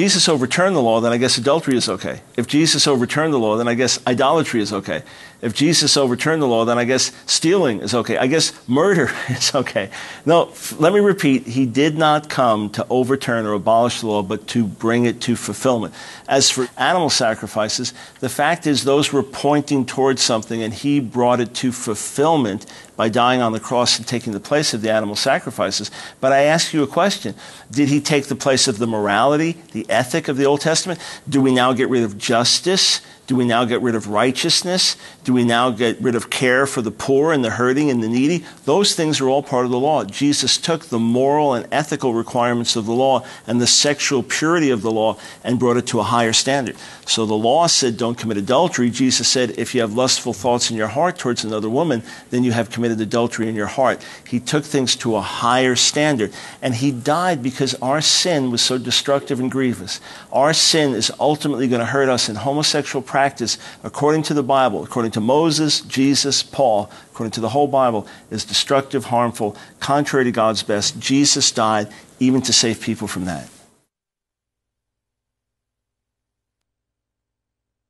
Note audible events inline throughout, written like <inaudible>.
Jesus overturned the law, then I guess adultery is okay. If Jesus overturned the law, then I guess idolatry is okay. If Jesus overturned the law, then I guess stealing is okay. I guess murder <laughs> is okay. No, let me repeat. He did not come to overturn or abolish the law, but to bring it to fulfillment. As for animal sacrifices, the fact is those were pointing towards something, and he brought it to fulfillment by dying on the cross and taking the place of the animal sacrifices. But I ask you a question Did he take the place of the morality, the ethic of the Old Testament? Do we now get rid of justice? Do we now get rid of righteousness? Do we now get rid of care for the poor and the hurting and the needy? Those things are all part of the law. Jesus took the moral and ethical requirements of the law and the sexual purity of the law and brought it to a higher standard. So the law said, don't commit adultery. Jesus said, if you have lustful thoughts in your heart towards another woman, then you have committed adultery in your heart. He took things to a higher standard. And he died because our sin was so destructive and grievous. Our sin is ultimately going to hurt us in homosexual practice practice, according to the Bible, according to Moses, Jesus, Paul, according to the whole Bible, is destructive, harmful, contrary to God's best. Jesus died even to save people from that.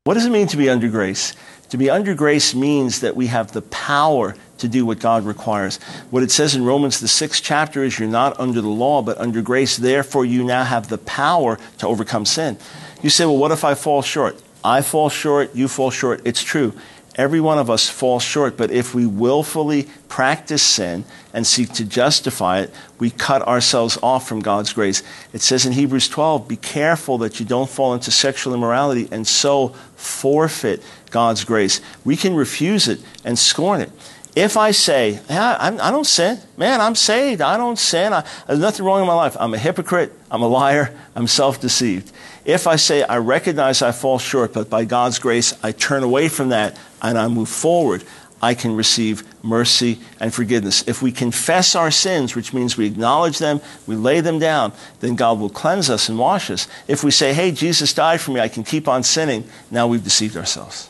What does it mean to be under grace? To be under grace means that we have the power to do what God requires. What it says in Romans, the sixth chapter, is you're not under the law, but under grace. Therefore, you now have the power to overcome sin. You say, well, what if I fall short? I fall short, you fall short. It's true. Every one of us falls short, but if we willfully practice sin and seek to justify it, we cut ourselves off from God's grace. It says in Hebrews 12, be careful that you don't fall into sexual immorality and so forfeit God's grace. We can refuse it and scorn it. If I say, yeah, I do not sin, man, I'm saved, I don't sin, I, there's nothing wrong in my life, I'm a hypocrite, I'm a liar, I'm self deceived. If I say, I recognize I fall short, but by God's grace, I turn away from that and I move forward, I can receive mercy and forgiveness. If we confess our sins, which means we acknowledge them, we lay them down, then God will cleanse us and wash us. If we say, hey, Jesus died for me, I can keep on sinning, now we've deceived ourselves.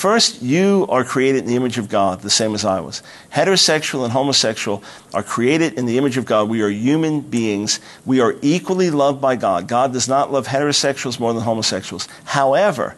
First, you are created in the image of God, the same as I was. Heterosexual and homosexual are created in the image of God. We are human beings. We are equally loved by God. God does not love heterosexuals more than homosexuals. However,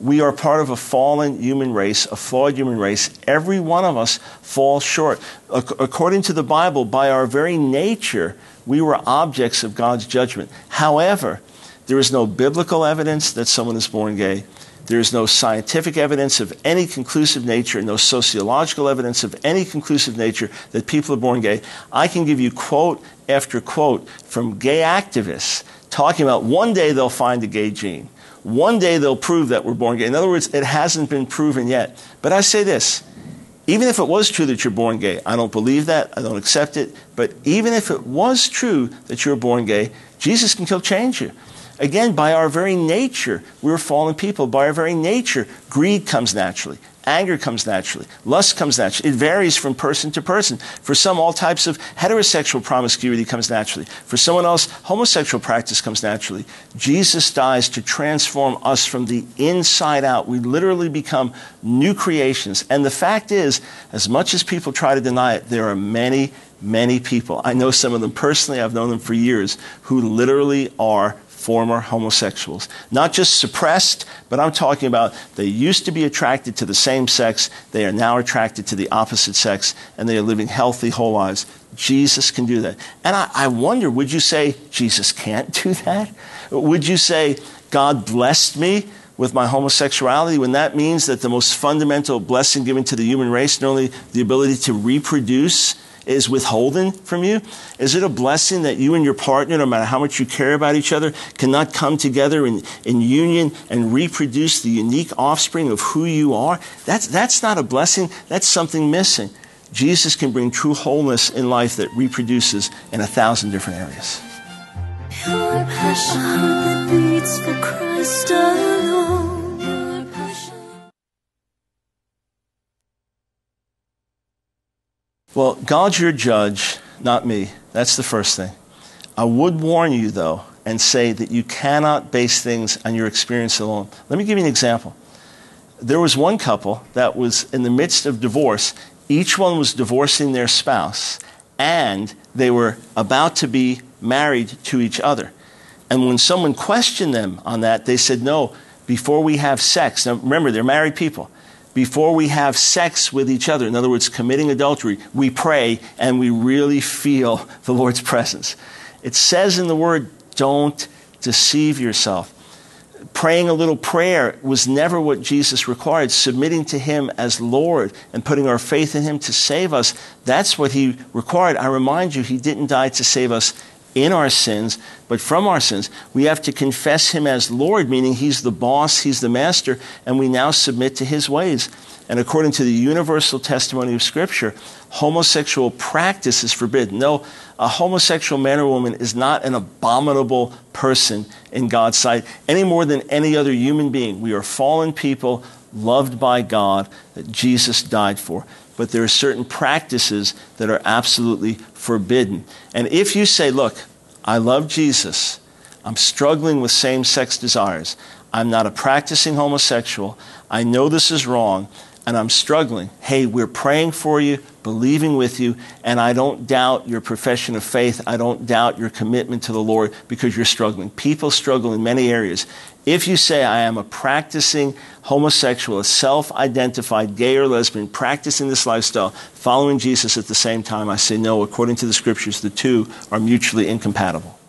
we are part of a fallen human race, a flawed human race. Every one of us falls short. According to the Bible, by our very nature, we were objects of God's judgment. However, there is no biblical evidence that someone is born gay. There's no scientific evidence of any conclusive nature, no sociological evidence of any conclusive nature that people are born gay. I can give you quote after quote from gay activists talking about one day they'll find a gay gene. One day they'll prove that we're born gay. In other words, it hasn't been proven yet. But I say this even if it was true that you're born gay, I don't believe that, I don't accept it, but even if it was true that you're born gay, Jesus can still change you. Again, by our very nature, we're fallen people. By our very nature, greed comes naturally. Anger comes naturally. Lust comes naturally. It varies from person to person. For some, all types of heterosexual promiscuity comes naturally. For someone else, homosexual practice comes naturally. Jesus dies to transform us from the inside out. We literally become new creations. And the fact is, as much as people try to deny it, there are many, many people. I know some of them personally, I've known them for years, who literally are former homosexuals. Not just suppressed, but I'm talking about they used to be attracted to the same sex, they are now attracted to the opposite sex, and they are living healthy, whole lives. Jesus can do that. And I, I wonder, would you say Jesus can't <laughs> do that? Would you say God blessed me? with my homosexuality when that means that the most fundamental blessing given to the human race, not only the ability to reproduce, is withholden from you? Is it a blessing that you and your partner, no matter how much you care about each other, cannot come together in, in union and reproduce the unique offspring of who you are? That's, that's not a blessing, that's something missing. Jesus can bring true wholeness in life that reproduces in a thousand different areas. Your passion beats for Christ alone. Well, God's your judge, not me. That's the first thing. I would warn you, though, and say that you cannot base things on your experience alone. Let me give you an example. There was one couple that was in the midst of divorce. Each one was divorcing their spouse, and they were about to be married to each other. And when someone questioned them on that, they said, no, before we have sex, now remember, they're married people. Before we have sex with each other, in other words, committing adultery, we pray and we really feel <laughs> the Lord's presence. It says in the word, don't deceive yourself. Praying a little prayer was never what Jesus required. Submitting to Him as Lord and putting our faith in Him to save us, that's what He required. I remind you, He didn't die to save us in our sins, but from our sins. We have to confess Him as Lord, meaning He's the boss, He's the master, and we now submit to His ways. And according to the universal testimony of Scripture, homosexual practice is forbidden. No, a homosexual man or woman is not an abominable person in God's sight any more than any other human being. We are fallen people loved by God that Jesus died for. But there are certain practices that are absolutely forbidden. And if you say, look, I love Jesus, I'm struggling with same sex desires, I'm not a practicing homosexual, I know this is wrong, and I'm struggling, hey, we're praying for you, believing with you, and I don't doubt your profession of faith. I don't doubt your commitment to the Lord because you're struggling. People struggle in many areas. If you say, I am a practicing homosexual, a self identified gay or lesbian, practicing this lifestyle, following Jesus at the same time, I say, no, according to the scriptures, the two are mutually incompatible.